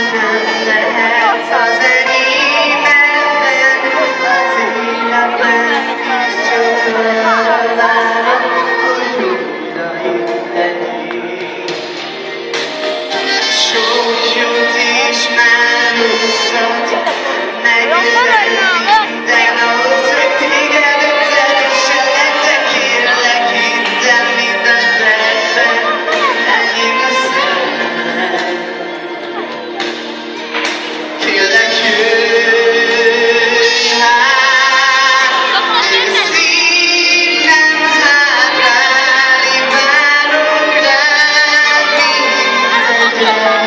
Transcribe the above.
Next Yeah.